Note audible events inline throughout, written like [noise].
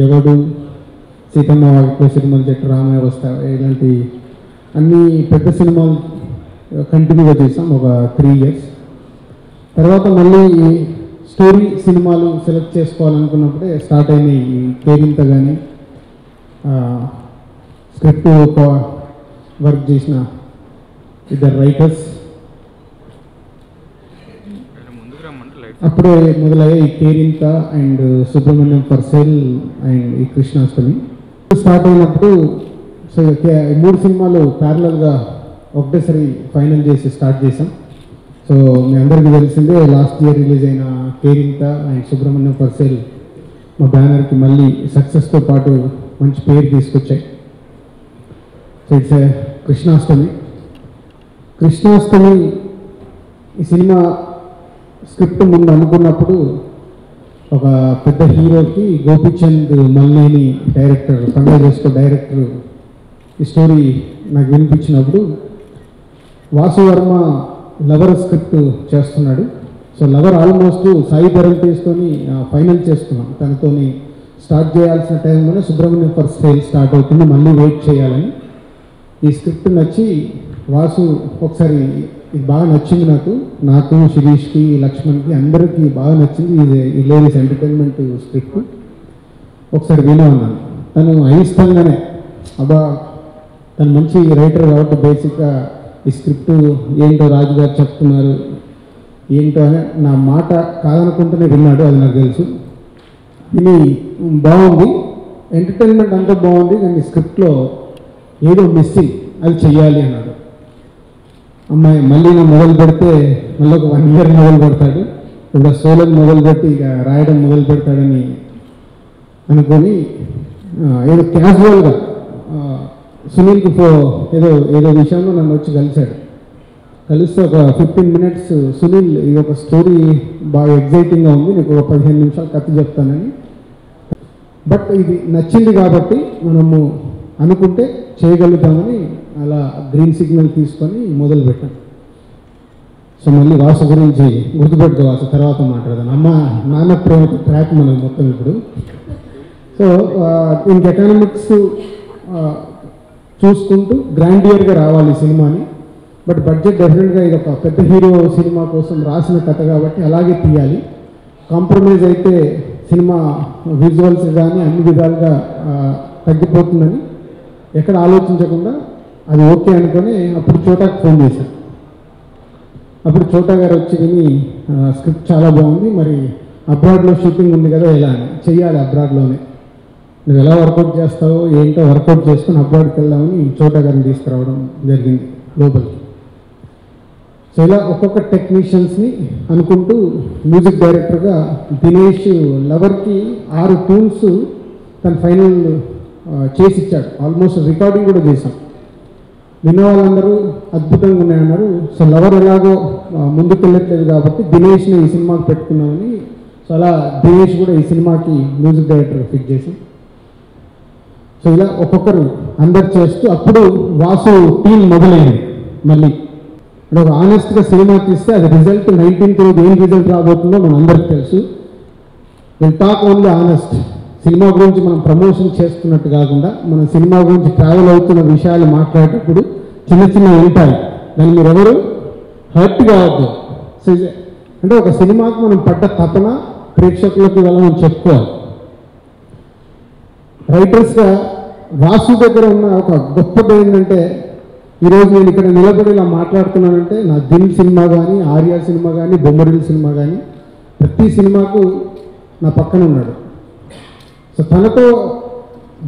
ఎవడు సీతమ్మ వాకిట్లో సినిమాలు చెట్టు రామయ్య వస్తా ఇలాంటి అన్ని పెద్ద సినిమాలు కంటిన్యూగా చేసాం ఒక త్రీ ఇయర్స్ తర్వాత మళ్ళీ ఈ స్టోరీ సినిమాలు సెలెక్ట్ చేసుకోవాలనుకున్నప్పుడే స్టార్ట్ అయినాయి ఈ కేరింత కానీ స్క్రిప్ట్ వర్క్ చేసిన ఇద్దరు రైటర్స్ ముందుకు రమ్మంటే లైట్ అప్పుడే మొదలయ్యాయి ఈ Kerintha and Subrahmanyam for sale and ఈ కృష్ణాష్టమి. స్టార్ట్ అయినప్పుడు సో మూడు సినిమాలు ప్యారలల్గా ఒకటేసారి ఫైనల్ చేసి స్టార్ట్ చేసాం సో మీ అందరికీ తెలిసిందే లాస్ట్ ఇయర్ రిలీజ్ అయిన కేరింత అండ్ సుబ్రహ్మణ్యం పర్సెల్ మా బ్యానర్కి మళ్ళీ సక్సెస్తో పాటు మంచి పేరు తీసుకొచ్చాయి. So it's Krishnashtami. కృష్ణాష్టమి ఈ సినిమా స్క్రిప్ట్ ముందు అనుకున్నప్పుడు ఒక పెద్ద హీరోకి గోపిచంద్ మల్లేని డైరెక్టర్ పండుగ చేసుకో డైరెక్టర్ ఈ స్టోరీ నాకు వినిపించినప్పుడు వాసు వర్మ లవర్ స్క్రిప్ట్ చేస్తున్నాడు. So lover almost Sai Dharam తోని ఫైనల్ చేస్తున్నాం తనతోని స్టార్ట్ చేయాల్సిన టైంలోనే సుబ్రహ్మణ్యం ఫర్ సేల్ స్టార్ట్ అవుతుంది. మళ్ళీ వెయిట్ చేయాలని ఈ స్క్రిప్ట్ నచ్చి వాసు ఒకసారి ఇది బాగా నచ్చింది నాకు. నాకు శిరీష్కి లక్ష్మణ్కి అందరికీ బాగా నచ్చింది. ఇది ఈ లేడీస్ ఎంటర్టైన్మెంట్ స్క్రిప్ట్. ఒకసారి వినే ఉన్నాను తను అయిష్టంగానే అబ్బా తను మంచి రైటర్ కాబట్టి బేసిక్గా ఈ స్క్రిప్ట్ ఏంటో రాజు గారు చెప్తున్నారు ఏంటో అని నా మాట కాదనుకుంటూనే విన్నాడు అది నాకు తెలుసు. ఇది బాగుంది. ఎంటర్టైన్మెంట్ అంతా బాగుంది కానీ స్క్రిప్ట్లో ఏదో మిస్సింగ్ అది చెయ్యాలి అన్నాడు. అమ్మాయి మళ్ళీ మొదలు పెడితే మళ్ళీ ఒక వన్ ఇయర్ మొదలు పెడతాడు. ఇప్పుడు సోలం మొదలు పెట్టి ఇక రాయడం మొదలు పెడతాడని అనుకొని ఏదో క్యాజువల్గా సునీల్కి ఫో ఏదో ఏదో విషయంలో నన్ను వచ్చి కలిశాడు. కలిస్తే ఒక ఫిఫ్టీన్ మినిట్స్ సునీల్ ఇది ఒక స్టోరీ బాగా ఎగ్జైటింగ్గా ఉంది. నీకు ఒక పదిహేను నిమిషాలు కథ చెప్తానని. బట్ ఇది నచ్చింది కాబట్టి మనము అనుకుంటే చేయగలుగుతామని అలా గ్రీన్ సిగ్నల్ తీసుకొని మొదలు పెట్టాను సో మళ్ళీ వాసు గురించి గుర్తుపెట్టుకో వాసు తర్వాత మాట్లాడదాను అమ్మ నాన్న ప్రేమ ట్రాక్ మనం మొత్తం ఇప్పుడు. సో దీనికి ఎకనామిక్స్ చూసుకుంటూ గ్రాండియర్గా రావాలి సినిమాని. బట్ బడ్జెట్ డెఫినెట్గా ఇది ఒక పెద్ద హీరో సినిమా కోసం రాసిన కథ కాబట్టి అలాగే తీయాలి. కాంప్రమైజ్ అయితే సినిమా విజువల్స్ కానీ అన్ని విధాలుగా తగ్గిపోతుందని ఎక్కడ ఆలోచించకుండా అది ఓకే అనుకొని అప్పుడు చోటాకి ఫోన్ చేశాను అప్పుడు చోటా గారు వచ్చి విని స్క్రిప్ట్ చాలా బాగుంది మరి అబ్రాడ్లో షూటింగ్ ఉంది కదా ఇలా చెయ్యాలి అబ్రాడ్లోనే. నువ్వు ఎలా వర్కౌట్ చేస్తావో ఏంటో వర్కౌట్ చేసుకుని అబ్రాడ్కి వెళ్దామని చోటా గారిని తీసుకురావడం జరిగింది లోపలికి. సో ఇలా ఒక్కొక్క టెక్నీషియన్స్ని అనుకుంటూ మ్యూజిక్ డైరెక్టర్గా దినేష్ లవర్కి ఆరు ట్యూన్స్ తన ఫైనల్ చేసి ఇచ్చాడు ఆల్మోస్ట్ రికార్డింగ్ కూడా చేశాం. విన్న వాళ్ళందరూ అద్భుతంగా ఉన్నాయన్నారు. సో లవర్ ఎలాగో ముందుకు వెళ్ళట్లేదు కాబట్టి దినేష్ని ఈ సినిమాకి పెట్టుకున్నామని సో అలా దినేష్ కూడా ఈ సినిమాకి మ్యూజిక్ డైరెక్టర్ ఫిక్ చేసి సో ఇలా ఒక్కొక్కరు అందరు చేస్తూ అప్పుడు వాసు టీం మొదలైంది మళ్ళీ. అంటే ఒక ఆనెస్ట్గా సినిమా తీస్తే అది రిజల్ట్ నైన్టీన్త్ ఏం రిజల్ట్ రాబోతుందో మనందరికి తెలుసు. Will talk only honest cinema గురించి మనం ప్రమోషన్ చేసుకున్నట్టు కాకుండా మన సినిమా గురించి ట్రావెల్ అవుతున్న విషయాలు మాట్లాడేటప్పుడు చిన్న చిన్న ఉంటాయి. దాన్ని మీరు ఎవరు హర్ట్ కావద్దు. అంటే ఒక సినిమాకి మనం పడ్డ తపన ప్రేక్షకులకి వెళ్ళమని చెప్పుకోవాలి. రైటర్స్గా వాసు దగ్గర ఉన్న ఒక గొప్పది ఏంటంటే ఈరోజు నేను ఇక్కడ నిలబడి ఇలా మాట్లాడుతున్నానంటే నా దిల్ సినిమా కానీ ఆర్య సినిమా కానీ బొమ్మరిల్ సినిమా కానీ ప్రతి సినిమాకు నా పక్కన ఉన్నాడు. సో తనతో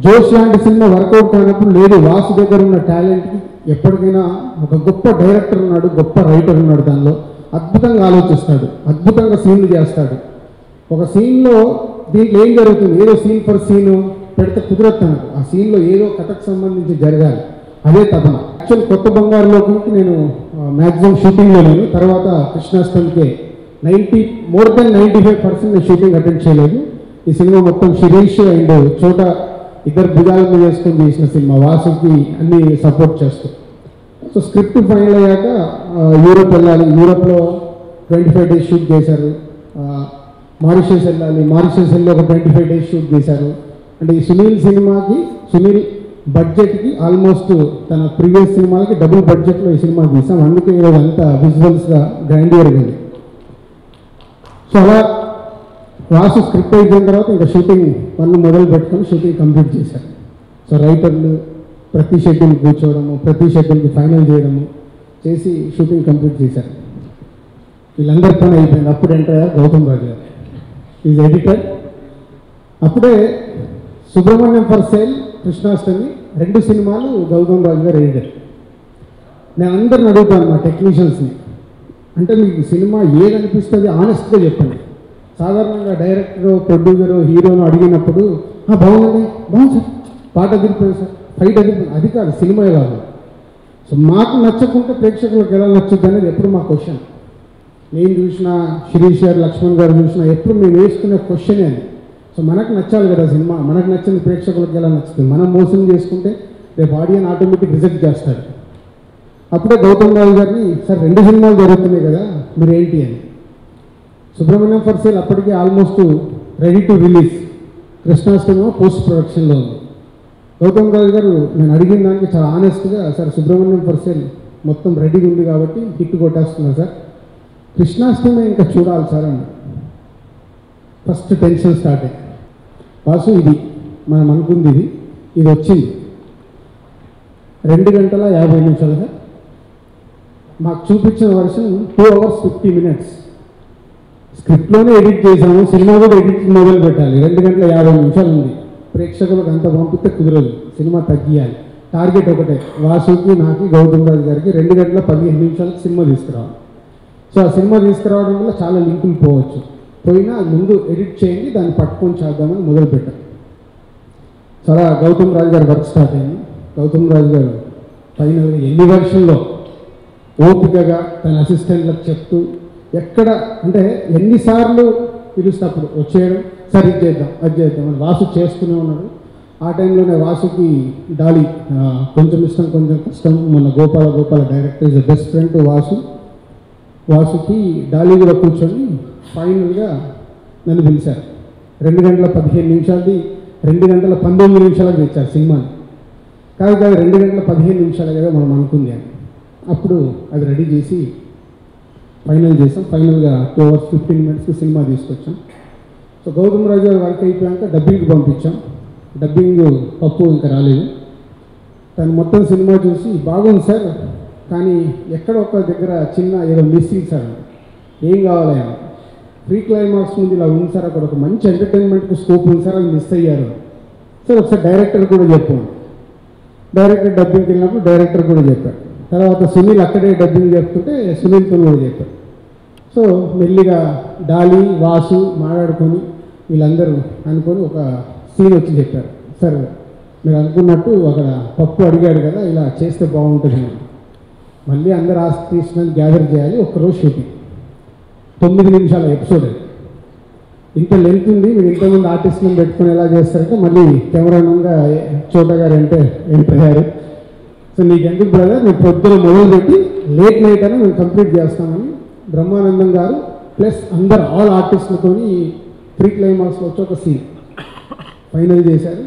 జోష్ లాంటి సినిమా వర్కౌట్ కానప్పుడు లేదు వాసు దగ్గర ఉన్న టాలెంట్కి ఎప్పటికైనా ఒక గొప్ప డైరెక్టర్ ఉన్నాడు గొప్ప రైటర్ ఉన్నాడు దానిలో. అద్భుతంగా ఆలోచిస్తాడు అద్భుతంగా సీన్లు చేస్తాడు. ఒక సీన్లో దీంట్లో ఏం జరుగుతుంది? ఏదో సీన్ ఫర్ సీన్ పెడితే కుదరదు తనకు. ఆ సీన్లో ఏదో కథకు సంబంధించి జరగాలి. అదే తపన. యాక్చువల్ కొత్త బంగారులోకి నేను మ్యాక్సిమం షూటింగ్లో లేను. తర్వాత కృష్ణాష్టమికే. Ninety more than ninety five percent నేను షూటింగ్ అటెండ్ చేయలేదు. ఈ సినిమా మొత్తం శిరీష్ అండ్ చోట ఇద్దరు భుజాల మీద వేసుకొని చేసిన సినిమా వాసుకి అన్ని సపోర్ట్ చేస్తూ. సో స్క్రిప్ట్ ఫైనల్ అయ్యాక యూరోప్ వెళ్ళాలి. యూరోప్లో ట్వంటీ ఫైవ్ డేస్ షూట్ చేశారు. మారిషియస్ మారిషస్ వెళ్ళాలి. మారిషస్ వెళ్ళి ఒక ట్వంటీ ఫైవ్ డేస్ షూట్ చేశారు. అంటే ఈ సునీల్ సినిమాకి సునీల్ బడ్జెట్కి ఆల్మోస్ట్ తన ప్రీవియస్ సినిమాలకి డబుల్ బడ్జెట్లో ఈ సినిమా తీసాం. అందుకే ఈరోజు అంతా విజువల్స్గా గ్రాండియర్గా ఉంది సో అలా ప్రాసెస్ స్క్రిప్ట్ అయిపోయిన తర్వాత ఇంకా షూటింగ్ పనులు మొదలు పెట్టుకొని షూటింగ్ కంప్లీట్ చేశారు. సో రైటర్లు ప్రతి షెడ్యూల్ కూర్చోవడము ప్రతి షెడ్యూల్కి ఫైనల్ చేయడము చేసి షూటింగ్ కంప్లీట్ చేశారు. వీళ్ళందరి పని అయిపోయింది. అప్పుడు ఎంటర్ అయ్యారు గౌతమ్ రాజు గారు. ఈజ్ ఎడిటర్ అప్పుడే సుబ్రహ్మణ్యం ఫర్ సేల్ కృష్ణాష్టమి రెండు సినిమాలు గౌతమ్ రాజు గారు ఎడిటర్ నేను అందరిని అడుగుతాను మా టెక్నీషియన్స్ని అంటే మీకు సినిమా ఏదనిపిస్తుంది ఆనెస్ట్గా చెప్పండి. సాధారణంగా డైరెక్టర్ ప్రొడ్యూసర్ హీరోను అడిగినప్పుడు బాగుంది బాగుంది సార్. పాట అదిరిపోయింది సార్. ఫైట్ అదిరిపోయింది అది కాదు సినిమా కాదు. సో మాకు నచ్చకుంటే ప్రేక్షకులకు ఎలా నచ్చుద్ది అనేది ఎప్పుడు మా క్వశ్చన్. నేను చూసిన శిరీష్ గారు లక్ష్మణ్ గారు చూసిన ఎప్పుడు మేము వేసుకునే క్వశ్చనే అది. సో మనకు నచ్చాలి కదా సినిమా. మనకు నచ్చిన ప్రేక్షకులకు ఎలా నచ్చుతుంది? మనం మోసం చేసుకుంటే రేపు ఆడియన్ ఆటోమేటిక్ రిజెక్ట్ చేస్తారు. అప్పుడే గౌతమ్ రావు గారిని సార్ రెండు సినిమాలు జరుగుతున్నాయి కదా మీరు ఏంటి అని. సుబ్రహ్మణ్యం ఫర్ సేల్ అప్పటికే almost ready to release Krishnashtami post ప్రొడక్షన్లో ఉంది. గౌతమ్ రాజు గారు నేను అడిగిన దానికి చాలా ఆనెస్ట్గా సార్ సుబ్రహ్మణ్యం ఫర్ సేల్ మొత్తం రెడీగా ఉంది కాబట్టి హిట్ కొట్టేస్తున్నా సార్. కృష్ణాష్టమి ఇంకా చూడాలి సార్ అని. ఫస్ట్ టెన్షన్ స్టార్ట్ అయ్యి వాసు ఇది మనం అనుకుంది ఇది. ఇది వచ్చింది. రెండు గంటల యాభై నిమిషాలు సార్. మాకు చూపించిన version two hours fifty minutes స్క్రిప్ట్లోనే edit చేసాము సినిమా కూడా ఎడిట్ మొదలు పెట్టాలి. రెండు గంటల యాభై నిమిషాలు ఉంది ప్రేక్షకులకు అంత పంపితే కుదరదు సినిమా తగ్గియాలి. టార్గెట్ ఒకటే వాసుకి నాకు గౌతమ్ రాజు గారికి రెండు గంటల పదిహేను నిమిషాలకు సినిమా తీసుకురావాలి. సో ఆ సినిమా తీసుకురావడం వల్ల చాలా లింకులు పోవచ్చు. పోయినా ముందు ఎడిట్ చేయండి దాన్ని పట్టుకొని చేద్దామని మొదలు పెట్టాం. చాలా గౌతమ్ రాజు గారి వర్క్ స్టార్ట్ అయింది. గౌతమ్ రాజు గారు ఫైనల్గా ఎన్ని వర్షన్లో ఓపికగా తన అసిస్టెంట్లకు చెప్తూ ఎక్కడ అంటే ఎన్నిసార్లు పిలుస్తప్పుడు వచ్చేయడం సరే ఇది చేద్దాం అది చేద్దాం అని వాసు చేస్తూనే ఉన్నాడు. ఆ టైంలోనే వాసుకి డాలి కొంచెం ఇష్టం కొంచెం కష్టం మన Gopala Gopala director is best friend Vasu. Vasuki Dolly కూడా కూర్చొని ఫైనల్గా నన్ను పిలిచారు. రెండు గంటల పదిహేను నిమిషాలది రెండు గంటల పంతొమ్మిది నిమిషాలకు తెచ్చారు సినిమాని. కాదు కాదు రెండు గంటల పదిహేను నిమిషాలు కదా మనం అనుకుంది అని. అప్పుడు అది రెడీ చేసి ఫైనల్ చేసాం. ఫైనల్గా టూ అవర్స్ ఫిఫ్టీన్ మినిట్స్కి సినిమా తీసుకొచ్చాం. సో గౌతమ్ రాజు గారు వర్క్ అయిపోయాక డబ్బింగ్కి పంపించాం. డబ్బింగ్ పప్పు ఇంకా రాలేదు. తను మొత్తం సినిమా చూసి బాగుంది సార్ కానీ ఎక్కడ ఒక దగ్గర చిన్న ఏదో మిస్సింగ్ సార్ ఏం కావాలి ఆయన ఫ్రీ క్లైమాక్స్ ముందు ఇలా ఉంది సార్ అక్కడ ఒక మంచి ఎంటర్టైన్మెంట్కి స్కోప్ ఉంది సార్ అది మిస్ అయ్యారు. సార్ ఒకసారి డైరెక్టర్ కూడా చెప్పాను డైరెక్టర్ డబ్బింగ్కి వెళ్ళినప్పుడు డైరెక్టర్ కూడా చెప్పాడు తర్వాత సునీల్ అక్కడే డబ్బింగ్ చెప్తుంటే సునీల్తో కూడా చెప్పారు సో మెల్లిగా డాలి వాసు మాట్లాడుకొని వీళ్ళందరూ అనుకొని ఒక సీన్ వచ్చి చెప్పారు. సరే మీరు అనుకున్నట్టు అక్కడ పప్పు అడిగాడు కదా ఇలా చేస్తే బాగుంటుంది మళ్ళీ అందరు ఆర్టిస్ట్ని గ్యాదర్ చేయాలి ఒక్కరోజు షూటింగ్. తొమ్మిది నిమిషాల ఎపిసోడ్ అది. ఇంత లెంత్ ఉంది మీరు ఇంతకుముందు ఆర్టిస్ట్ని పెట్టుకుని ఎలా చేస్తారంటే మళ్ళీ కెమెరామెన్గా చోట గారు అంటే ఎంటర్ అయ్యారు సో నీకు ఎందుకు బ్రదర్ మేము పొద్దున మొదలుపెట్టి లేట్ నైట్ అని మేము కంప్లీట్ చేస్తామని బ్రహ్మానందం గారు ప్లస్ అందరు ఆల్ ఆర్టిస్టులతో ప్రీ క్లైమాక్స్లో వచ్చి ఒక సీన్ ఫైనల్ చేశారు.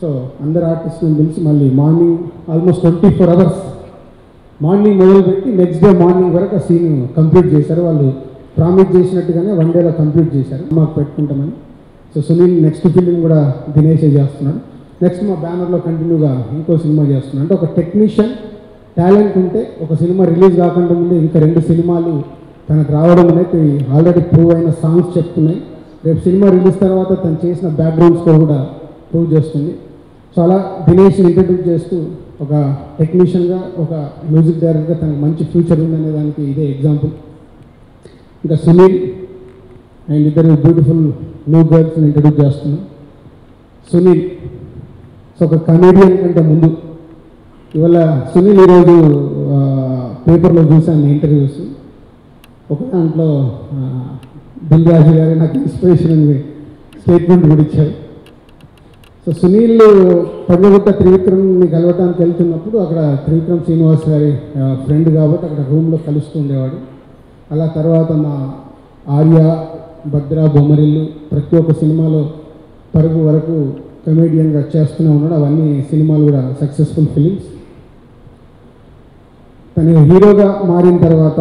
సో అందరు ఆర్టిస్టులను పిలిచి మళ్ళీ morning almost twenty four hours morning మొదలుపెట్టి నెక్స్ట్ డే మార్నింగ్ వరకు ఆ సీన్ కంప్లీట్ చేశారు. వాళ్ళు ప్రామిస్ చేసినట్టుగానే వన్ డేలో కంప్లీట్ చేశారు. మాకు పెట్టుకుంటామని. సో సునీల్ నెక్స్ట్ ఫిలిం కూడా దినేషే చేస్తున్నాడు. నెక్స్ట్ మా బ్యానర్లో కంటిన్యూగా ఇంకో సినిమా చేస్తున్నాను. అంటే ఒక టెక్నీషియన్ టాలెంట్ ఉంటే ఒక సినిమా రిలీజ్ కాకుండా ముందే ఇంకా రెండు సినిమాలు తనకు రావడం అనేది ఆల్రెడీ ప్రూవ్ అయిన సాంగ్స్ చెప్తున్నాయి. రేపు సినిమా రిలీజ్ తర్వాత తను చేసిన బ్యాక్గ్రౌండ్స్తో కూడా ప్రూవ్ చేస్తుంది. సో అలా దినేష్ని ఇంట్రడ్యూస్ చేస్తూ ఒక టెక్నీషియన్గా ఒక మ్యూజిక్ డైరెక్టర్గా తనకు మంచి ఫ్యూచర్ ఉందనే దానికి ఇదే ఎగ్జాంపుల్. ఇంకా సునీల్ అండ్ ఇద్దరు బ్యూటిఫుల్ న్యూ గర్ల్స్ని ఇంట్రడ్యూస్ చేస్తున్నాం. సునీల్ సో ఒక కమేడియన్ కంటే ముందు. ఇవాళ సునీల్ ఈరోజు పేపర్లో చూశాను ఇంటర్వ్యూస్ ఒక దాంట్లో దిల్రాజు గారు నాకు ఇన్స్పిరేషన్ అని స్టేట్మెంట్ కూడా ఇచ్చారు. సో సునీల్ పంజగుట్ట త్రివిక్రమ్ని కలవటానికి వెళ్తున్నప్పుడు అక్కడ త్రివిక్రమ్ శ్రీనివాస్ గారి ఫ్రెండ్ కాబట్టి అక్కడ రూమ్లో కలుస్తూ ఉండేవాడు. అలా తర్వాత మా ఆర్య భద్ర బొమ్మరిల్లు ప్రతి ఒక్క సినిమాలో పరుగు వరకు కమేడియన్గా చేస్తూనే ఉన్నాడు. అవన్నీ సినిమాలు కూడా సక్సెస్ఫుల్ ఫిలిమ్స్ తను హీరోగా మారిన తర్వాత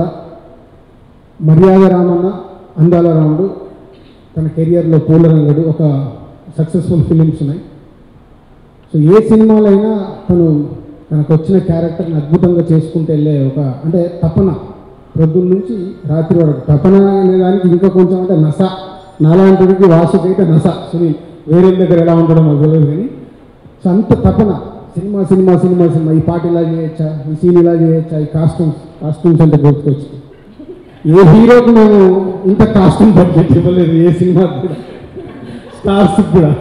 మర్యాద రామన్న అందాల రాముడు తన కెరియర్లో పూలరంగడు ఒక సక్సెస్ఫుల్ ఫిలిమ్స్ ఉన్నాయి. సో ఏ సినిమాలైనా తను తనకు వచ్చిన క్యారెక్టర్ని అద్భుతంగా చేసుకుంటూ వెళ్ళే ఒక అంటే తపన ప్రొద్దున్న నుంచి రాత్రి వరకు. తపన అనే దానికి ఇంకా కొంచెం అంటే నస నాలాంటికి వాసుకైతే నస సునీల్. వేరే దగ్గర ఎలా ఉండడం నాకు తెలియదు కానీ సో అంత తపన. సినిమా సినిమా సినిమా సినిమా. ఈ పాట ఇలా చేయొచ్చా? ఈ సీన్ ఇలా చేయొచ్చా? ఈ కాస్ట్యూమ్స్ కాస్ట్యూమ్స్ అంటే గుర్తుకొచ్చు ఏ హీరోకి మేము ఇంత కాస్ట్యూమ్ బడ్జెట్ ఇవ్వలేదు ఏ సినిమా కూడా. స్టార్స్ కూడా.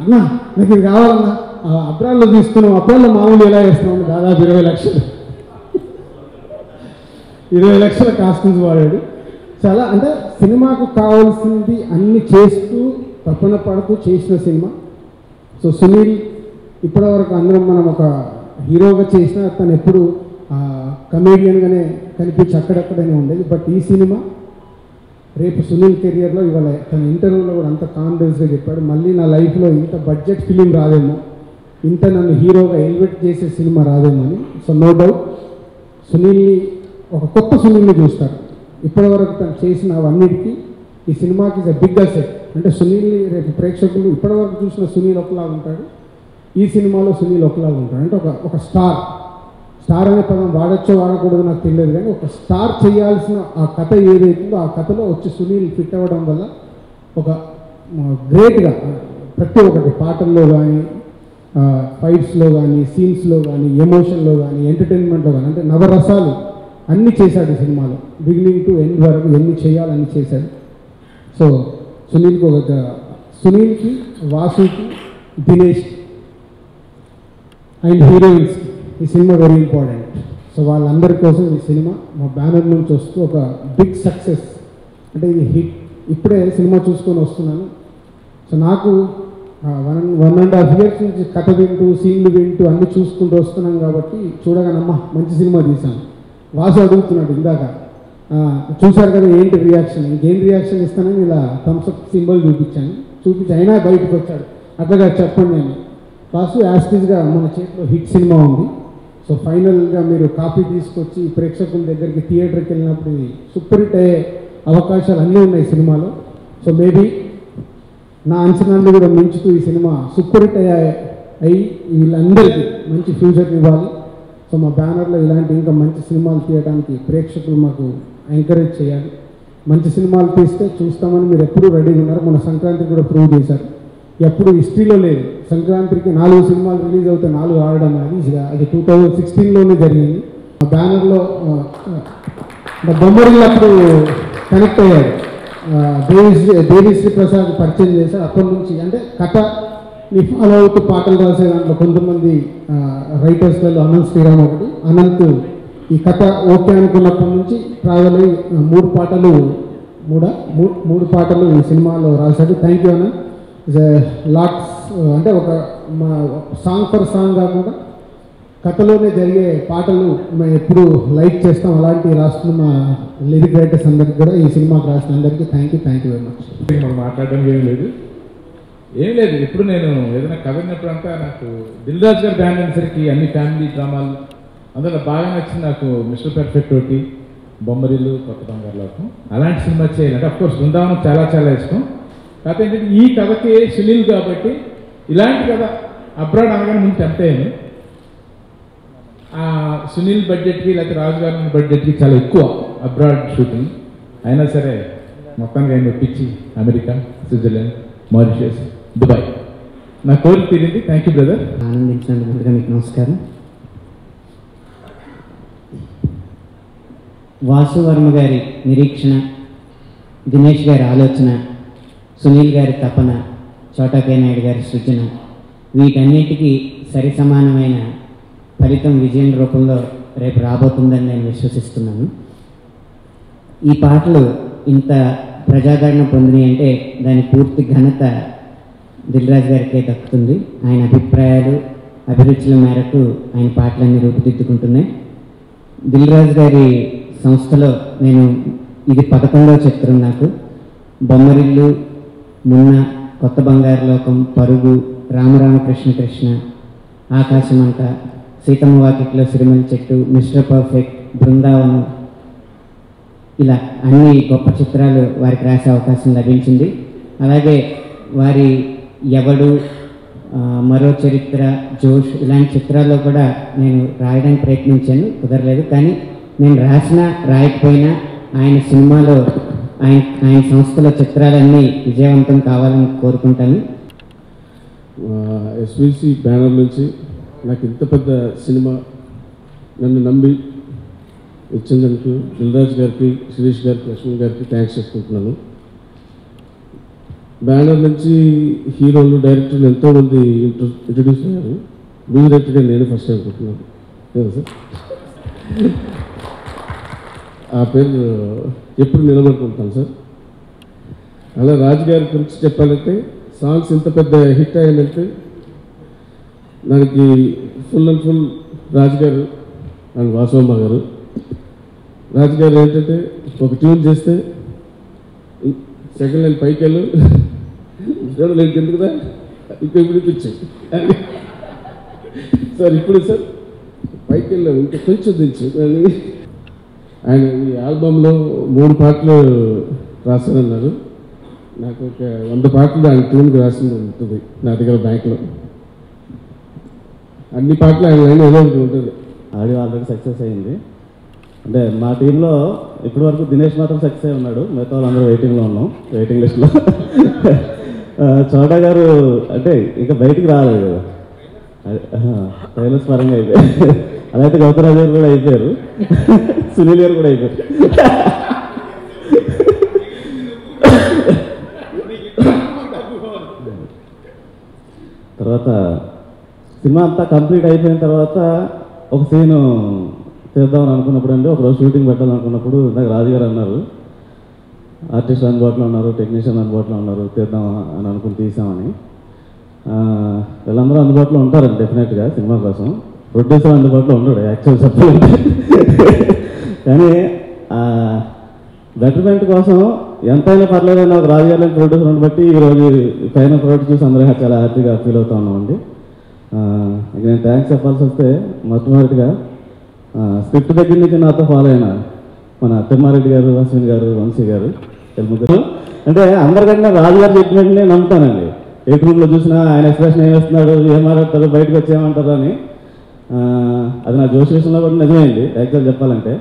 అన్న నాకు ఇది కావాలన్నా. ఆ అబ్రాల్లో తీసుకున్నాం అబ్రాల్లో మామూలు ఎలా వేస్తున్నాం? దాదాపు ఇరవై లక్షలు. ఇరవై లక్షల కాస్ట్యూమ్స్ వాడాడు. చాలా అంటే సినిమాకు కావాల్సింది అన్ని చేస్తూ తపన పడుతూ చేసిన సినిమా. సో సునీల్ ఇప్పటివరకు అందరం మనం ఒక హీరోగా చేసినా తను ఎప్పుడు కమేడియన్గానే కనిపించి అక్కడక్కడనే ఉండేది. బట్ ఈ సినిమా రేపు సునీల్ కెరియర్లో ఇవాళ తన ఇంటర్వ్యూలో కూడా అంత కాన్ఫిడెన్స్గా చెప్పాడు. మళ్ళీ నా లైఫ్లో ఇంత బడ్జెట్ ఫిలిం రాదేమో ఇంత నన్ను హీరోగా ఎలివేట్ చేసే సినిమా రాదేమో అని. సో నో డౌట్ సునీల్ని ఒక కొత్త సునీల్ని చూస్తారు. ఇప్పటివరకు తను చేసిన అవన్నిటికీ ఈ సినిమాకి ఇస్ అ బిగ్ అసెట్ అంటే సునీల్ని రేపు ప్రేక్షకులు ఇప్పటివరకు చూసిన సునీల్ ఒకలాగా ఉంటాడు. ఈ సినిమాలో సునీల్ ఒకలాగా ఉంటాడు. అంటే ఒక ఒక స్టార్. స్టార్ అనే పదం వాడచ్చో వాడకూడదు నాకు తెలియదు కానీ ఒక స్టార్ చేయాల్సిన ఆ కథ ఏదైతుందో ఆ కథలో వచ్చి సునీల్ ఫిట్ అవ్వడం వల్ల ఒక గ్రేట్గా ప్రతి ఒక్కటి పాటల్లో కానీ ఫైట్స్లో కానీ సీన్స్లో కానీ ఎమోషన్లో కానీ ఎంటర్టైన్మెంట్లో కానీ అంటే నవరసాలు అన్నీ చేశాడు ఈ సినిమాలో. బిగినింగ్ టు ఎండ్ వరకు ఎన్ని చేయాలని చేశాడు. సో సునీల్కి ఒక సునీల్కి వాసుకి దినేష్ అండ్ హీరోయిన్స్ ఈ సినిమా వెరీ ఇంపార్టెంట్ సో వాళ్ళందరి కోసం ఈ సినిమా మా బ్యానర్ నుంచి వస్తూ ఒక బిగ్ సక్సెస్ అంటే ఇది హిట్ ఇప్పుడే సినిమా చూసుకొని వస్తున్నాను. సో నాకు one one and half years నుంచి కథ వింటూ సీన్లు వింటూ అన్ని చూసుకుంటూ వస్తున్నాం కాబట్టి చూడగానమ్మా మంచి సినిమా తీశాను. వాసు అడుగుతున్నాడు ఇందాక చూశారు కదా ఏంటి రియాక్షన్ ఇంకేం రియాక్షన్ ఇస్తానని ఇలా థమ్స్అప్ సింబల్ చూపించాను. చూపించి అయినా బయటకు వచ్చాడు. అట్లాగా చెప్పండి నేను. కాసు యాస్టీస్గా మన చేతిలో హిట్ సినిమా ఉంది. సో ఫైనల్గా మీరు కాపీ తీసుకొచ్చి ప్రేక్షకుల దగ్గరికి థియేటర్కి వెళ్ళినప్పుడు సూపర్ హిట్ అయ్యే అవకాశాలు అన్నీ ఉన్నాయి సినిమాలో. సో మేబీ నా అంచనాన్ని కూడా మించుతూ ఈ సినిమా సూపర్ హిట్ అయ్యా అయ్యి వీళ్ళందరికీ మంచి ఫ్యూచర్ ఇవ్వాలి. సో మా బ్యానర్లో ఇలాంటి ఇంకా మంచి సినిమాలు తీయడానికి ప్రేక్షకులు మాకు ఎంకరేజ్ చేయాలి. మంచి సినిమాలు తీస్తే చూస్తామని మీరు ఎప్పుడూ రెడీగా ఉన్నారు. మన సంక్రాంతికి కూడా ప్రూవ్ చేశారు. ఎప్పుడు హిస్టరీలో లేదు. సంక్రాంతికి నాలుగు సినిమాలు రిలీజ్ అవుతే నాలుగు ఆడడం అనేది అది టూ థౌజండ్ సిక్స్టీన్లోనే జరిగింది. ఆ బ్యానర్లో బొమ్మరిల్లు అప్పుడు కనెక్ట్ అయ్యారు దేవిశ్రీ దేవిశ్రీ ప్రసాద్ పరిచయం చేశారు. అప్పటి నుంచి అంటే కథ ని ఫాలో అవుతూ పాటలు రాసే దాంట్లో కొంతమంది రైటర్స్లలో అనంత్ శ్రీరామ్ ఒకటి అనంత్ ఈ కథ ఓకే అనుకున్నప్పటి నుంచి ట్రావెల్ అయ్యి మూడు పాటలు మూడా? మూడు పాటలు ఈ సినిమాలో రాశాడు. థ్యాంక్ యూ అన్న. లాట్స్ అంటే ఒక మా సాంగ్ ఫర్ సాంగ్ కాకుండా కథలోనే జరిగే పాటలు మేము ఎప్పుడు లైక్ చేస్తాం. అలాంటివి రాస్తున్న మా లిరిక్ రైటర్స్ అందరికి కూడా ఈ సినిమాకి రాసిన అందరికీ thank you thank you very much మనం మాట్లాడడం ఏం లేదు. ఏం లేదు. ఇప్పుడు నేను ఏదైనా కథ విన్నప్పుడంతా నాకు దిల్రాజ్ గారి బ్యాండ్ అనేసరికి అన్ని ఫ్యామిలీ డ్రామాలు అందులో బాగా నచ్చింది నాకు మిస్టర్ పర్ఫెక్ట్ ఒకటి బొమ్మరిల్లు కొత్త బంగారు లోకం. అలాంటి సినిమా చేయాలంటే అఫ్కోర్స్ బృందావనం చాలా చాలా ఇష్టం. కాకపోతే ఏంటంటే ఈ కథకి సునీల్ కాబట్టి ఇలాంటి కథ అబ్రాడ్ అనగానే ముందు టెంప్ట్ అయ్యాను. ఆ సునీల్ బడ్జెట్కి లేకపోతే రాజు గారి బడ్జెట్కి చాలా ఎక్కువ అబ్రాడ్ షూటింగ్ అయినా సరే మొత్తానికి ఆయన ఒప్పించి అమెరికా స్విట్జర్లాండ్ మారిషియస్ దుబాయ్. నా కోరిక తీరింది. థ్యాంక్ యూ బ్రదర్ ఆనందించినందుకు ముందుగా మీకు నమస్కారం. వాసువర్మ గారి నిరీక్షణ దినేష్ గారి ఆలోచన సునీల్ గారి తపన చోటాకే నాయుడు గారి సృజన వీటన్నిటికీ సరి సమానమైన ఫలితం విజయం రూపంలో రేపు రాబోతుందని నేను విశ్వసిస్తున్నాను. ఈ పాటలు ఇంత ప్రజాదరణ పొందినాయి అంటే దాని పూర్తి ఘనత దిల్రాజు గారికే దక్కుతుంది. ఆయన అభిప్రాయాలు అభిరుచుల మేరకు ఆయన పాటలన్నీ రూపుదిద్దుకుంటున్నాయి. దిల్రాజు గారి సంస్థలో నేను ఇది పదకొండవ చిత్రం నాకు. బొమ్మరిల్లు మున్న కొత్త బంగారు లోకం పరుగు రామరామకృష్ణ కృష్ణ ఆకాశమంత సీతమ్మ వాకిట్లో సిరిమల చెట్టు మిస్టర్ పర్ఫెక్ట్ బృందావనం. ఇలా అన్ని గొప్ప చిత్రాలు వారికి రాసే అవకాశం లభించింది. అలాగే వారి ఎవడు మరో చరిత్ర జోష్ ఇలాంటి చిత్రాల్లో కూడా నేను రాయడానికి ప్రయత్నించాను కుదరలేదు. కానీ నేను రాసిన రాయకపోయినా ఆయన సినిమాలో ఆయన ఆయన సంస్థలో చిత్రాలన్నీ విజయవంతం కావాలని కోరుకుంటాను. ఎస్విసి బ్యానర్ నుంచి నాకు ఇంత పెద్ద సినిమా నన్ను నమ్మి ఇచ్చినందుకు దిల్రాజ్ గారికి శిరీష్ గారికి లక్ష్మణ్ గారికి థ్యాంక్స్ చెప్పుకుంటున్నాను బ్యానర్ నుంచి హీరోలు డైరెక్టర్లు ఎంతోమంది ఇంట్రో ఇంట్రడ్యూస్ అయ్యారు. మ్యూజిక్ డైరెక్టర్గా నేను ఫస్ట్ అనుకుంటున్నాను. కదా సార్? ఆ పేరు ఎప్పుడు నిలబడుకుంటాం సార్? అలా రాజు గారి గురించి చెప్పాలంటే సాంగ్స్ ఇంత పెద్ద హిట్ అయ్యానంటే దానికి ఫుల్ అండ్ ఫుల్ రాజు గారు అండ్ వాసవమ్మ గారు. రాజు గారు ఏంటంటే ఒక ట్యూన్ చేస్తే సెకండ్ లైన్ పైకి వెళ్ళు. థర్డ్ లైన్ ఎందుకుదా ఇంకా ఇప్పుడు ఇప్పించు సార్ ఇప్పుడు సార్ పైకి వెళ్ళాము ఇంకా కొంచెం దించు. ఆయన ఈ ఆల్బంలో మూడు పాటలు రాశారన్నారు. నాకు ఒక వంద పాటలు ఆయన ట్యూన్కి రాసింది ఉంటుంది నా దగ్గర బ్యాంక్లో. అన్ని పాటలు ఆయన లైన్ ఏదో ఉంటుంది. ఆడియో ఆల్రెడీ సక్సెస్ అయింది. అంటే మా టీంలో ఇప్పటి వరకు దినేష్ మాత్రం సక్సెస్ అయి ఉన్నాడు. మిగతా వాళ్ళందరూ వెయిటింగ్లో ఉన్నాం. వెయిటింగ్ లిస్ట్లో చోటా గారు అంటే ఇంకా బయటికి రాలేదు కదా. టైలర్స్ పరంగా అయితే. అలాగే గౌతరాజు గారు కూడా అయిపోయారు. సునీల్ గారు కూడా అయిపోయారు. తర్వాత సినిమా అంతా కంప్లీట్ అయిపోయిన తర్వాత ఒక సీను చేద్దామని అనుకున్నప్పుడు అండి ఒకరోజు షూటింగ్ పెట్టాలనుకున్నప్పుడు ఇందాక రాజు గారు అన్నారు ఆర్టిస్ట్ అందుబాటులో ఉన్నారు టెక్నీషియన్ అందుబాటులో ఉన్నారు తీద్దాం అని అనుకుని తీసామని. వీళ్ళందరూ అందుబాటులో ఉంటారండి డెఫినెట్గా సినిమా కోసం. ప్రొడ్యూసర్ అందుబాటులో ఉండడు యాక్చువల్ చెప్పాలంటే కానీ బెటర్మెంట్ కోసం ఎంతైనా పర్లేదని ఒక రాజకీయాల గారి ప్రొడ్యూసర్ బట్టి ఈరోజు పైన ప్రోడక్ట్ చూసి అందరూ చాలా హ్యాపీగా ఫీల్ అవుతా ఉన్నామండి. ఇక నేను థ్యాంక్స్ చెప్పాల్సి వస్తే మొట్టమొదటిగా స్క్రిప్ట్ దగ్గర నుంచి నాతో ఫాలో అయిన మన తిమ్మారెడ్డి గారు అశ్విన్ గారు వంశీ గారు తెలుగు అంటే అందరికంటే రాజు గారు చెప్పినట్టు నేను నమ్ముతానండి. ఏ రూమ్లో చూసినా ఆయన ఎక్స్ప్రెషన్ ఏం వేస్తున్నాడు ఏం మాట్లాడతాడు బయటకు వచ్చేయమంటారు అని. అది నా జోష్ విషయంలో కూడా నిజమైంది యాక్చువల్ చెప్పాలంటే.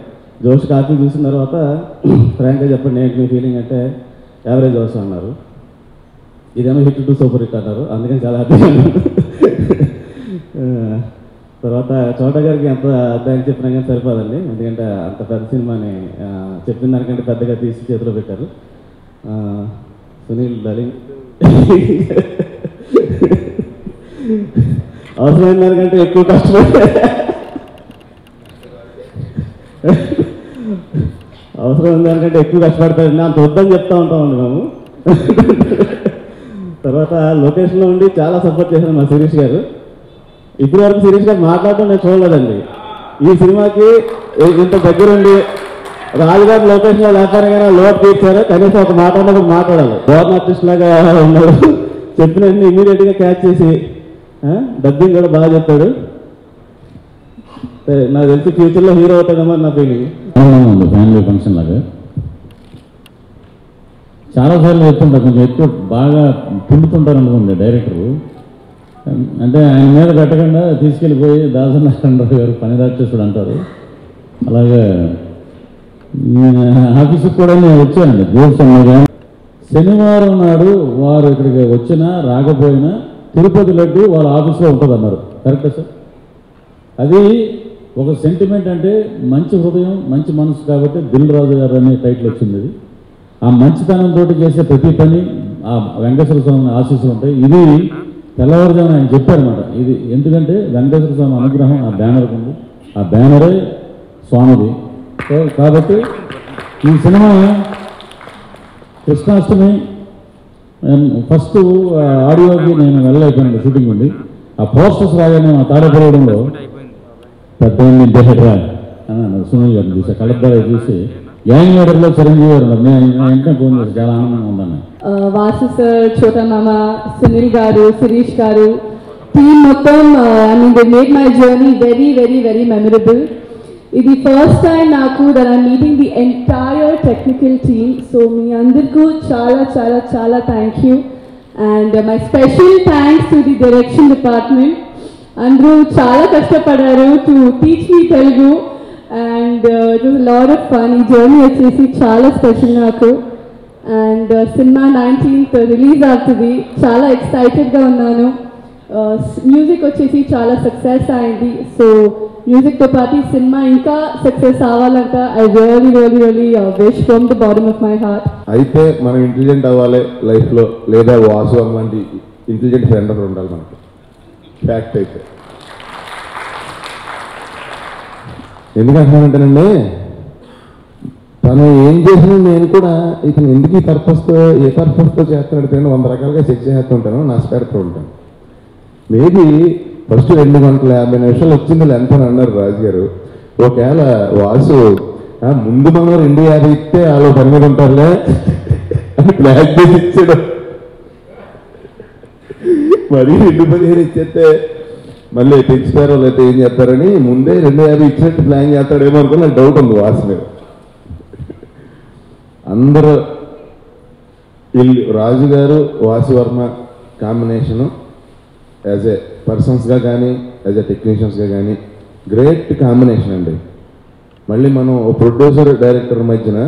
జోష్ కాపీ చూసిన తర్వాత [clears throat] ఫ్రాంక్గా చెప్పండి ఏంటి మీ ఫీలింగ్ అంటే యావరేజ్ జోష్ అన్నారు. ఇదేమో హిట్ టు సూపర్ హిట్ అన్నారు. అందుకని చాలా హ్యాపీ తర్వాత చోట గారికి ఎంత అర్థానికి చెప్పినా కానీ సరిపోదండి. ఎందుకంటే అంత పెద్ద సినిమాని చెప్పిన దానికంటే పెద్దగా తీసి చేతిలో పెట్టారు. సునీల్ దలింగ్ [laughs] అవసరమైన దానికంటే ఎక్కువ కష్టమే. అవసరం దానికంటే ఎక్కువ కష్టపడతాడు అంత వద్దని చెప్తా ఉంటామండి మేము తర్వాత లొకేషన్లో ఉండి చాలా సపోర్ట్ చేశారు మా శిరీష్ గారు. ఇప్పటి వరకు శిరీష్ గారు మాట్లాడటం నేను చూడలేదండి. ఈ సినిమాకి ఇంత దగ్గరుండి రాజుగారు లొకేషన్లో లేకపోయినా లోటు తీర్చారు. కనీసం ఒక మాట మాట్లాడాలి. గవర్నర్ ఆర్టిస్ట్ లాగా ఉన్నాడు. చెప్పినన్ని ఇమీడియట్గా క్యాచ్ చేసి డబ్బింగ్ కూడా బాగా చెప్పాడు. సరే, నాకు తెలిసి ఫ్యూచర్లో హీరో అవుతాడేమో నా ఫీలింగ్ ఉంది ఫ్యామిలీ ఫంక్షన్ లాగా. చాలాసార్లు చెప్తుంటారు కొంచెం ఎక్కువ బాగా పిండుతుంటారు అనుకుంది డైరెక్టరు అంటే ఆయన మీద పెట్టకుండా తీసుకెళ్ళిపోయి దాసనారాయణరావు గారు పని రాక్షసుడు అంటారు. అలాగే ఈ ఆఫీసుకి కూడా నేను వచ్చానండి దేవుడు శనివారం నాడు వారు ఇక్కడికి వచ్చినా రాకపోయినా తిరుపతి లడ్డు వాళ్ళ ఆఫీస్లో ఉంటుంది అన్నారు కరెక్టా సార్? అది ఒక సెంటిమెంట్ అంటే మంచి హృదయం మంచి మనసు కాబట్టి దిల్ రాజు గారు అనే టైటిల్ వచ్చింది అది. ఆ మంచితనంతో చేసే ప్రతి పని ఆ వెంకటేశ్వర స్వామి ఆశీస్సులు ఉంటాయి. ఇది తెల్లవారుజామున ఆయన చెప్పారన్నమాట. ఇది ఎందుకంటే వెంకటేశ్వర స్వామి అనుగ్రహం ఆ బ్యానర్ ఉంది. ఆ బ్యానరే స్వామిది. సో కాబట్టి ఈ సినిమా కృష్ణాష్టమి ఫస్ట్ ఆడియోకి uh, నేను వెళ్ళలేకపోయాను షూటింగ్ ఉండి ఆ పోస్టర్స్ రాగానే ఆ తాడపడడంలో పెద్ద ఇంటేహెడ్రా అని అన్నారు సునీల్ గారిని చూసి కలెక్టర్ చూసి గ్యాంగ్ లీడర్లో చిరంజీవి గారు ఉన్నారు. వెంటనే ఫోన్ చేసి చాలా ఆనందంగా ఉందన్న వాసు సార్ చోటా మామ సునీల్ గారు శిరీష్ గారు టీమ్ మొత్తం I mean they made my journey very very very memorable ఇది ఫస్ట్ టైం నాకు there I meeting the entire technical team so మీ అందరికీ చాలా చాలా చాలా thank you and my special thanks to the direction department అందరూ చాలా కష్టపడారు to teach me Telugu and it was of fun ఈ journey వచ్చేసి చాలా స్పెషల్ నాకు. అండ్ సినిమా నైన్టీన్త్ రిలీజ్ అవుతుంది. చాలా ఎక్సైటెడ్గా ఉన్నాను. మ్యూజిక్ వచ్చేసి చాలా సక్సెస్ అయింది. సో మ్యూజిక్తో పాటు సినిమా ఇంకా success అవ్వాలంట. I really really really wish from the body of my heart అయితే మనం ఇంటెలిజెంట్ అవ్వాలి లైఫ్లో లేదా వాసు అలాంటి ఇంటెలిజెంట్ ఫ్రెండ్ ఉండాలి మనకి. ఫ్యాక్ట్ అయితే. ఎందుకంటున్నానంటేనండి తను ఏం చేసినా నేను కూడా ఇతను ఎందుకు ఈ పర్పస్తో ఏ పర్పస్తో చేస్తున్నాడు వంద రకాలుగా చెక్ చేస్తుంటాను నష్టపెడుతూ ఉంటాను. మేబీ ఫస్ట్ రెండు గంటల యాభై నిమిషాలు వచ్చింది లెంత్ అని అన్నారు రాజు గారు. ఒకవేళ వాసు ముందు మనం రెండు యాభై ఇస్తే వాళ్ళు పని మీద ఉంటారులే అని ప్లాన్ చేసి ఇచ్చాడు. మరీ రెండు పదిహేను ఇచ్చేస్తే మళ్ళీ పెంచుతారో లేకపోతే ఏం చేస్తారని ముందే రెండు యాభై ఇచ్చినట్టు ప్లాన్ చేస్తాడేమో అనుకో నాకు డౌట్ ఉంది వాసు మీద. అందరూ వీళ్ళు రాజు గారు వాసువర్మ కాంబినేషను యాజ్ ఏ పర్సన్స్గా కానీ యాజ్ ఏ టెక్నీషియన్స్గా కానీ గ్రేట్ కాంబినేషన్ అండి. మళ్ళీ మనం ఓ ప్రొడ్యూసర్ డైరెక్టర్ మధ్యన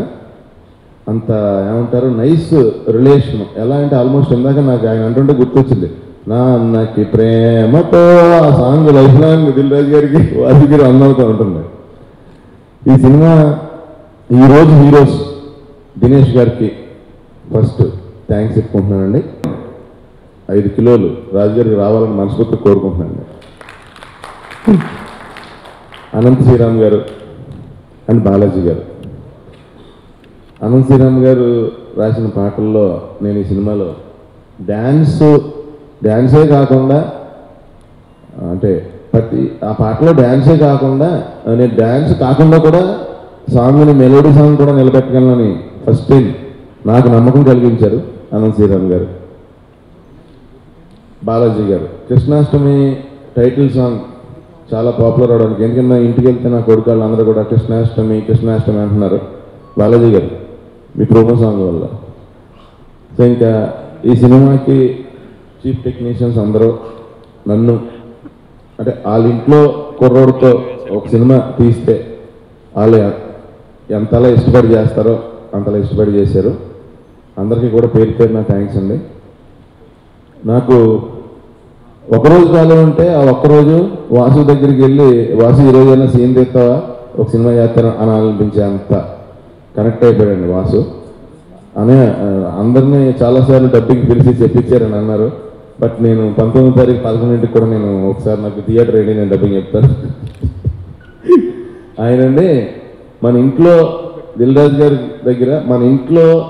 అంత ఏమంటారు నైస్ రిలేషన్ ఎలా అంటే ఆల్మోస్ట్ ఇందాక నాకు ఆయన అంటుంటే గుర్తొచ్చింది. నా నాకు ప్రేమతో ఆ song life long Dil Raju గారికి వారి గారు అందవుతూ ఉంటుంది. ఈ సినిమా ఈరోజు హీరోస్ దినేష్ గారికి ఫస్ట్ థ్యాంక్స్ చెప్పుకుంటున్నానండి. ఐదు కిలోలు రాజుగారికి రావాలని మనస్ఫూర్తి కోరుకుంటున్నాను. అనంత శ్రీరామ్ గారు అండ్ బాలాజీ గారు. అనంత శ్రీరామ్ గారు రాసిన పాటల్లో నేను ఈ సినిమాలో డ్యాన్స్ డ్యాన్సే కాకుండా అంటే ప్రతి ఆ పాటలో డ్యాన్సే కాకుండా నేను డ్యాన్స్ కాకుండా కూడా సాంగ్ని మెలోడీ సాంగ్ కూడా నిలబెట్టగలనని ఫస్ట్ టైం నాకు నమ్మకం కలిగించారు అనంత శ్రీరామ్ గారు. బాలాజీ గారు. కృష్ణాష్టమి టైటిల్ సాంగ్ చాలా పాపులర్ అవడానికి. ఎందుకంటే ఇంటికి వెళ్తే నా కొడుకు వాళ్ళు అందరూ కూడా కృష్ణాష్టమి కృష్ణాష్టమి అంటున్నారు. బాలాజీ గారు మీ ప్రోమో సాంగ్ వల్ల. సో ఇంకా ఈ సినిమాకి చీఫ్ టెక్నీషియన్స్ అందరూ నన్ను అంటే వాళ్ళ ఇంట్లో కుర్రోడితో ఒక సినిమా తీస్తే వాళ్ళు ఎంతలా ఇష్టపడి చేస్తారో అంతలా ఇష్టపడి చేశారు. అందరికీ కూడా పేరు పేరున థ్యాంక్స్ అండి. నాకు ఒకరోజు కాలం అంటే ఆ ఒక్కరోజు వాసు దగ్గరికి వెళ్ళి వాసు ఈ రోజైనా సీన్ తీస్తావా? ఒక సినిమా చేస్తాను అని అనిపించే అంత కనెక్ట్ అయిపోయాడండి వాసు. అనే అందరినీ చాలాసార్లు డబ్బింగ్ పిలిచి చెప్పించారని అన్నారు. బట్ నేను పంతొమ్మిది తారీఖు పదకొండింటికి కూడా నేను ఒకసారి నాకు థియేటర్ వెళ్ళి నేను డబ్బింగ్ చెప్తాను. ఆయనండి మన ఇంట్లో దిల్రాజు గారి దగ్గర మన ఇంట్లో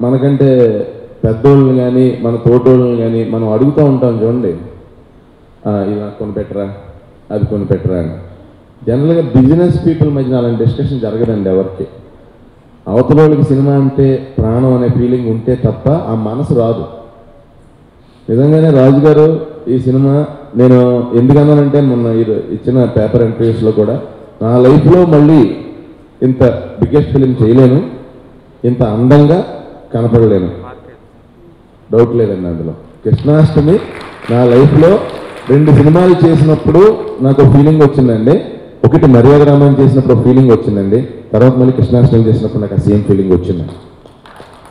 మనకంటే పెద్దోళ్ళని కానీ మన తోటోళ్ళని కానీ మనం అడుగుతూ ఉంటాం చూడండి. ఇలా కొని పెట్టరా అది కొని పెట్టరా అని. జనరల్గా బిజినెస్ పీపుల్ మధ్యన అలాంటి డిస్కషన్ జరగదండి ఎవరికి. అవతలోళ్ళకి సినిమా అంటే ప్రాణం అనే ఫీలింగ్ ఉంటే తప్ప ఆ మనసు రాదు. నిజంగానే రాజు గారు ఈ సినిమా నేను ఎందుకన్నానంటే మొన్న ఇది ఇచ్చిన పేపర్ ఇంటర్వ్యూస్లో కూడా నా లైఫ్లో మళ్ళీ ఇంత బిగ్గెస్ట్ ఫిలిం చేయలేను ఇంత అందంగా కనపడలేను. డౌట్ లేదండి అందులో. కృష్ణాష్టమి నా లైఫ్లో రెండు సినిమాలు చేసినప్పుడు నాకు ఫీలింగ్ వచ్చిందండి. ఒకటి మర్యాద రామాయణ చేసినప్పుడు ఫీలింగ్ వచ్చిందండి. తర్వాత మళ్ళీ కృష్ణాష్టమి చేసినప్పుడు నాకు ఆ సేమ్ ఫీలింగ్ వచ్చింది.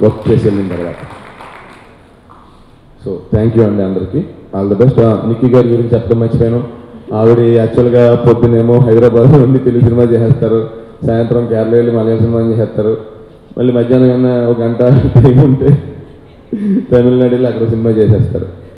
వర్క్ చేసి వెళ్ళిన తర్వాత. సో థ్యాంక్ యూ అండి అందరికీ. ఆల్ ది బెస్ట్ నిక్కీ గారి గురించి చెప్పడం మర్చిపోయాను. ఆవిడ యాక్చువల్గా పొద్దునేమో హైదరాబాద్ నుండి తెలుగు సినిమా చేసేస్తారు. సాయంత్రం కేరళ వెళ్ళి మలయాళ సినిమా చేసేస్తారు. మళ్ళీ మధ్యాహ్నం ఏమైనా ఒక గంట [laughs] టైం ఉంటే తమిళనాడులో అక్కడ సినిమా చేసేస్తారు.